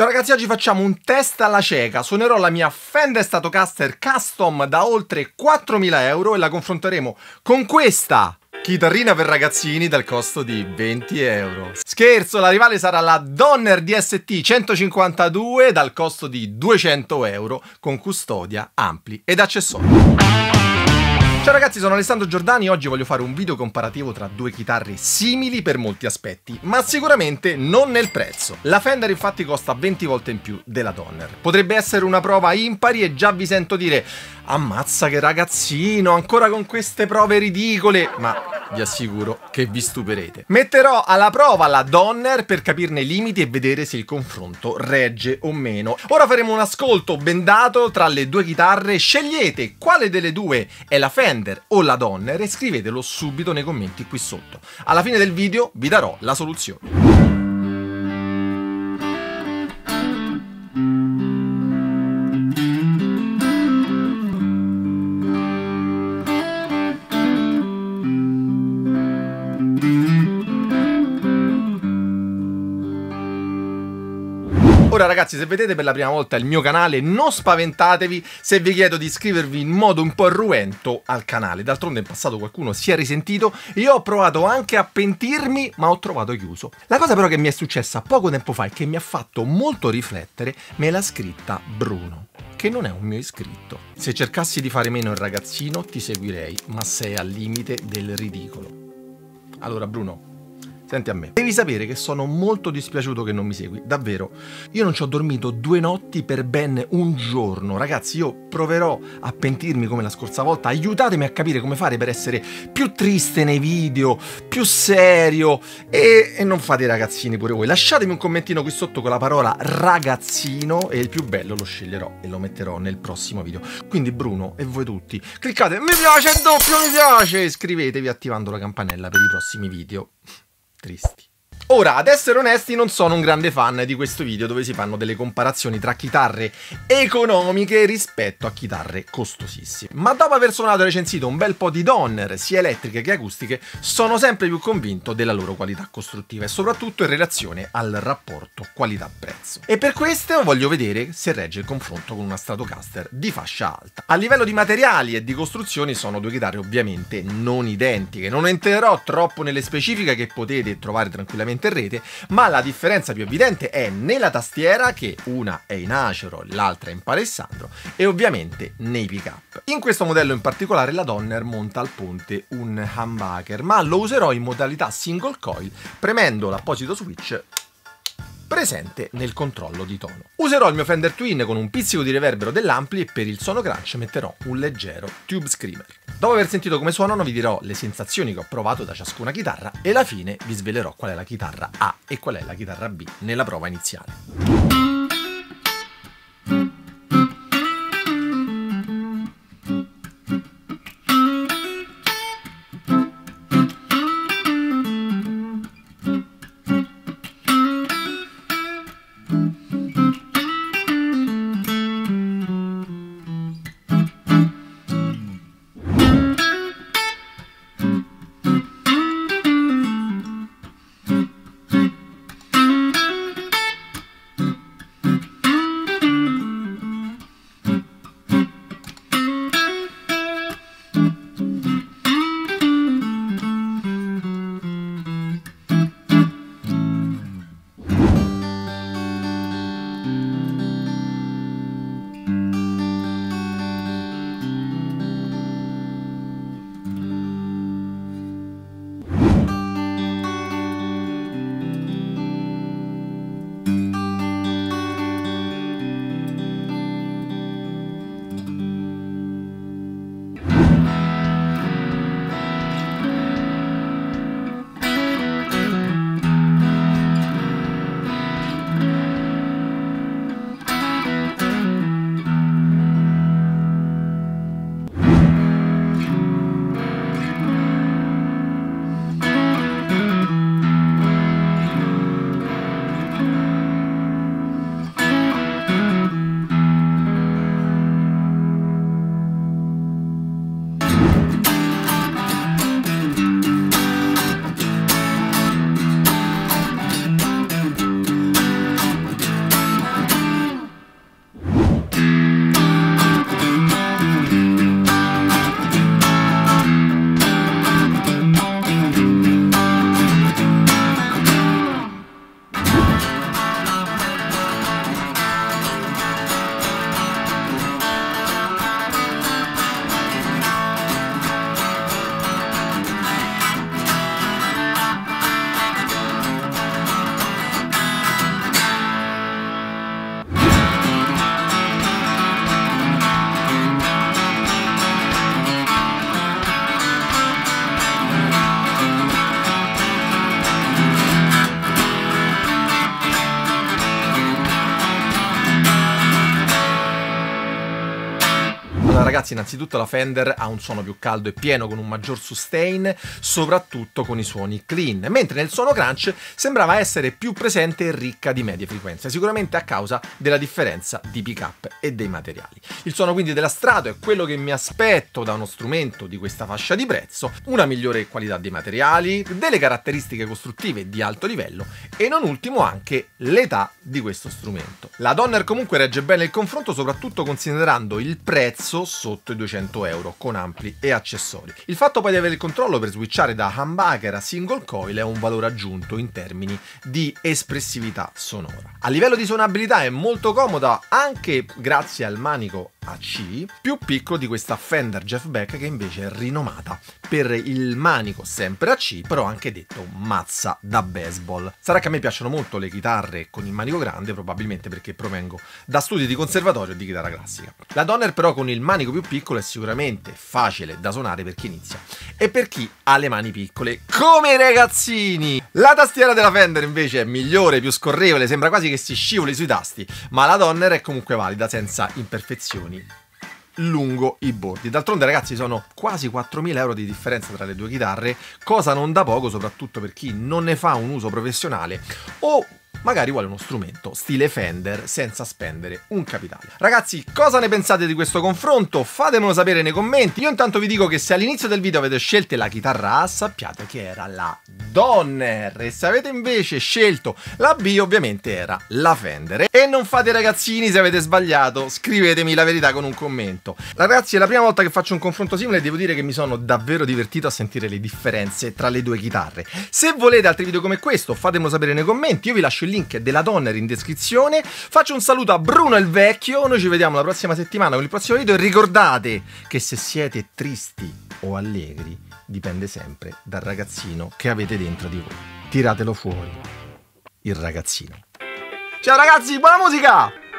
Ciao ragazzi, oggi facciamo un test alla cieca. Suonerò la mia Fender Stratocaster Custom da oltre 4.000 euro e la confronteremo con questa chitarrina per ragazzini dal costo di 20 euro. Scherzo, la rivale sarà la Donner DST 152 dal costo di 200 euro con custodia, ampli ed accessori. Ciao ragazzi, sono Alessandro Giordani e oggi voglio fare un video comparativo tra due chitarre simili per molti aspetti, ma sicuramente non nel prezzo. La Fender infatti costa 20 volte in più della Donner. Potrebbe essere una prova impari e già vi sento dire ammazza che ragazzino, ancora con queste prove ridicole, ma vi assicuro che vi stupirete. Metterò alla prova la Donner per capirne i limiti e vedere se il confronto regge o meno. Ora faremo un ascolto bendato tra le due chitarre, scegliete quale delle due è la Fender Fender o la Donner e scrivetelo subito nei commenti qui sotto. Alla fine del video vi darò la soluzione. Ora ragazzi, se vedete per la prima volta il mio canale, non spaventatevi se vi chiedo di iscrivervi in modo un po' irruento al canale. D'altronde in passato qualcuno si è risentito. Io ho provato anche a pentirmi, ma ho trovato chiuso. La cosa però che mi è successa poco tempo fa e che mi ha fatto molto riflettere, me l'ha scritta Bruno che non è un mio iscritto. Se cercassi di fare meno il ragazzino ti seguirei, ma sei al limite del ridicolo. Allora Bruno, Senti a me. Devi sapere che sono molto dispiaciuto che non mi segui, davvero. Io non ci ho dormito due notti per ben un giorno. Ragazzi, io proverò a pentirmi come la scorsa volta. Aiutatemi a capire come fare per essere più triste nei video, più serio. E, e non fate i ragazzini pure voi. Lasciatemi un commentino qui sotto con la parola ragazzino e il più bello lo sceglierò e lo metterò nel prossimo video. Quindi Bruno e voi tutti, cliccate mi piace, doppio mi piace, iscrivetevi attivando la campanella per i prossimi video tristi. Ora, ad essere onesti, non sono un grande fan di questo video dove si fanno delle comparazioni tra chitarre economiche rispetto a chitarre costosissime. Ma dopo aver suonato e recensito un bel po' di Donner, sia elettriche che acustiche, sono sempre più convinto della loro qualità costruttiva e soprattutto in relazione al rapporto qualità-prezzo. E per questo voglio vedere se regge il confronto con una Stratocaster di fascia alta. A livello di materiali e di costruzioni sono due chitarre ovviamente non identiche, non entrerò troppo nelle specifiche che potete trovare tranquillamente in rete, ma la differenza più evidente è nella tastiera, che una è in acero, l'altra in palessandro, e ovviamente nei pick-up. In questo modello in particolare la Donner monta al ponte un humbucker, ma lo userò in modalità single coil, premendo l'apposito switch presente nel controllo di tono. Userò il mio Fender Twin con un pizzico di reverbero dell'ampli e per il suono crunch metterò un leggero tube screamer. Dopo aver sentito come suonano vi dirò le sensazioni che ho provato da ciascuna chitarra e alla fine vi svelerò qual è la chitarra A e qual è la chitarra B nella prova iniziale. Ragazzi, innanzitutto la Fender ha un suono più caldo e pieno con un maggior sustain, soprattutto con i suoni clean, mentre nel suono crunch sembrava essere più presente e ricca di medie frequenze, sicuramente a causa della differenza di pick-up e dei materiali. Il suono quindi della Strato è quello che mi aspetto da uno strumento di questa fascia di prezzo, una migliore qualità dei materiali, delle caratteristiche costruttive di alto livello e non ultimo anche l'età di questo strumento. La Donner comunque regge bene il confronto soprattutto considerando il prezzo sotto i 200 euro con ampli e accessori. Il fatto poi di avere il controllo per switchare da humbucker a single coil è un valore aggiunto in termini di espressività sonora. A livello di suonabilità è molto comoda anche grazie al manico AC, più piccolo di questa Fender Jeff Beck che invece è rinomata per il manico sempre AC, però anche detto mazza da baseball. Sarà che a me piacciono molto le chitarre con il manico grande, probabilmente perché provengo da studi di conservatorio di chitarra classica. La Donner però con il manico più piccolo è sicuramente facile da suonare per chi inizia e per chi ha le mani piccole, come i ragazzini! La tastiera della Fender invece è migliore, più scorrevole, sembra quasi che si scivoli sui tasti, ma la Donner è comunque valida senza imperfezioni lungo i bordi. D'altronde ragazzi sono quasi 4.000 euro di differenza tra le due chitarre, cosa non da poco soprattutto per chi non ne fa un uso professionale o magari vuole uno strumento stile Fender senza spendere un capitale. Ragazzi, cosa ne pensate di questo confronto? Fatemelo sapere nei commenti. Io intanto vi dico che se all'inizio del video avete scelto la chitarra A, sappiate che era la Donner e se avete invece scelto la B, ovviamente era la Fender. E non fate ragazzini se avete sbagliato, scrivetemi la verità con un commento. Ragazzi, è la prima volta che faccio un confronto simile e devo dire che mi sono davvero divertito a sentire le differenze tra le due chitarre. Se volete altri video come questo, fatemelo sapere nei commenti, io vi lascio il link della Donner in descrizione. Faccio un saluto a Bruno il Vecchio, noi ci vediamo la prossima settimana con il prossimo video e ricordate che se siete tristi o allegri dipende sempre dal ragazzino che avete dentro di voi. Tiratelo fuori, il ragazzino. Ciao ragazzi, buona musica!